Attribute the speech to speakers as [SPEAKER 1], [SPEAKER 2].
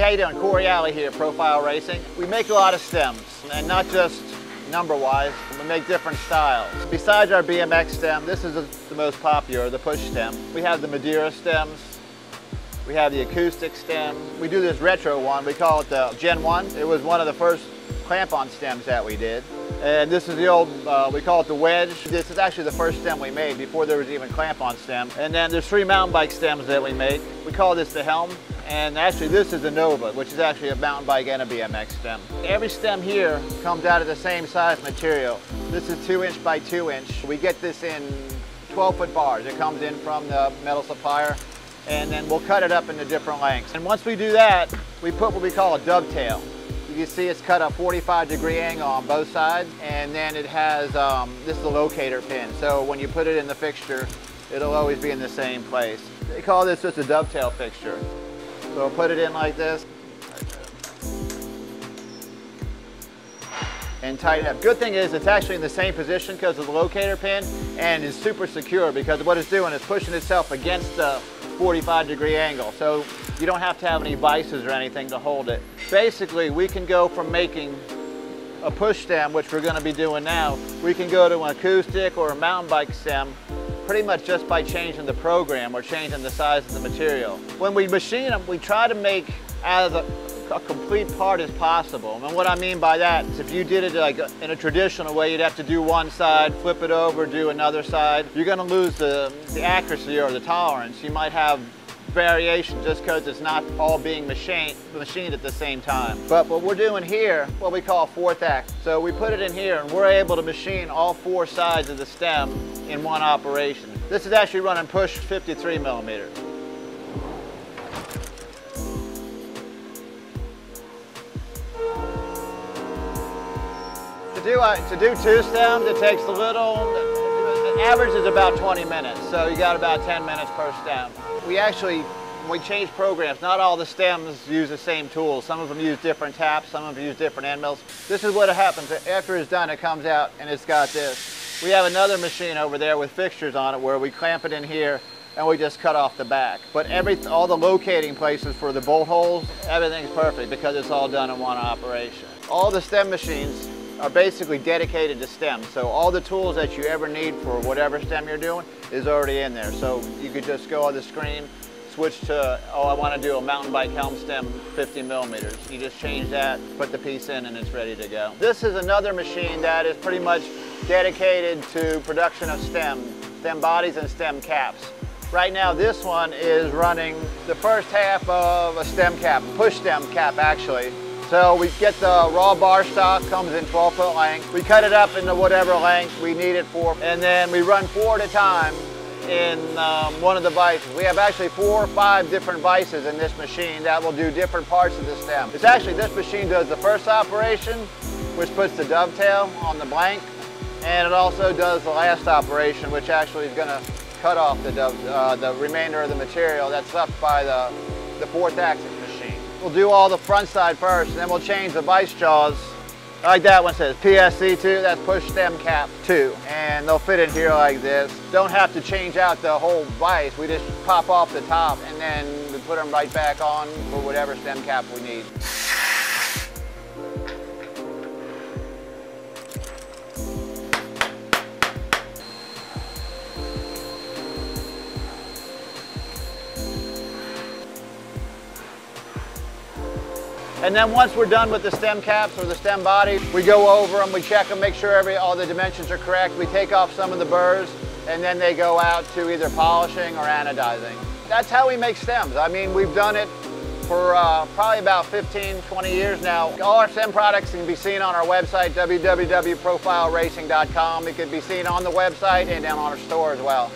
[SPEAKER 1] Hey, how you doing? Corey Alley here, Profile Racing. We make a lot of stems, and not just number-wise, we make different styles. Besides our BMX stem, this is the most popular, the push stem. We have the Madeira stems, we have the acoustic stem. We do this retro one, we call it the Gen 1. It was one of the first clamp-on stems that we did. And this is the old, uh, we call it the wedge. This is actually the first stem we made before there was even clamp-on stem. And then there's three mountain bike stems that we make. We call this the helm. And actually this is the Nova, which is actually a mountain bike and a BMX stem. Every stem here comes out of the same size material. This is two inch by two inch. We get this in 12 foot bars. It comes in from the metal supplier and then we'll cut it up into different lengths. And once we do that, we put what we call a dovetail. You can see it's cut a 45 degree angle on both sides, and then it has, um, this is a locator pin. So when you put it in the fixture, it'll always be in the same place. They call this just a dovetail fixture. So we'll put it in like this. and tighten it up. Good thing is it's actually in the same position because of the locator pin and is super secure because what it's doing is pushing itself against the 45 degree angle. So you don't have to have any vices or anything to hold it. Basically, we can go from making a push stem, which we're gonna be doing now, we can go to an acoustic or a mountain bike stem pretty much just by changing the program or changing the size of the material. When we machine them, we try to make as a, a complete part as possible. And what I mean by that is if you did it like in a traditional way, you'd have to do one side, flip it over, do another side. You're gonna lose the, the accuracy or the tolerance. You might have variation just because it's not all being machined, machined at the same time. But what we're doing here, what we call fourth axis. So we put it in here and we're able to machine all four sides of the stem in one operation. This is actually running push 53 millimeter. To do, uh, to do two stems, it takes a little, the average is about 20 minutes, so you got about 10 minutes per stem. We actually, we change programs, not all the stems use the same tools. Some of them use different taps, some of them use different end mills. This is what happens. After it's done, it comes out and it's got this. We have another machine over there with fixtures on it where we clamp it in here and we just cut off the back. But every, all the locating places for the bolt holes, everything's perfect because it's all done in one operation. All the stem machines are basically dedicated to stem. So all the tools that you ever need for whatever stem you're doing is already in there. So you could just go on the screen, switch to, oh, I want to do a mountain bike helm stem 50 millimeters. You just change that, put the piece in, and it's ready to go. This is another machine that is pretty much dedicated to production of stem, stem bodies and stem caps. Right now, this one is running the first half of a stem cap, push stem cap actually. So we get the raw bar stock, comes in 12 foot length. We cut it up into whatever length we need it for, and then we run four at a time in um, one of the vices. We have actually four or five different vices in this machine that will do different parts of the stem. It's actually, this machine does the first operation, which puts the dovetail on the blank, and it also does the last operation, which actually is gonna cut off the, uh, the remainder of the material that's left by the, the fourth axis. Machine. We'll do all the front side first, and then we'll change the vice jaws. Like that one says, PSC2, that's push stem cap 2. And they'll fit in here like this. Don't have to change out the whole vice. We just pop off the top and then we put them right back on for whatever stem cap we need. And then once we're done with the stem caps or the stem body, we go over them, we check them, make sure every, all the dimensions are correct. We take off some of the burrs and then they go out to either polishing or anodizing. That's how we make stems. I mean, we've done it for uh, probably about 15, 20 years now. All our stem products can be seen on our website, www.profileracing.com. It can be seen on the website and down on our store as well.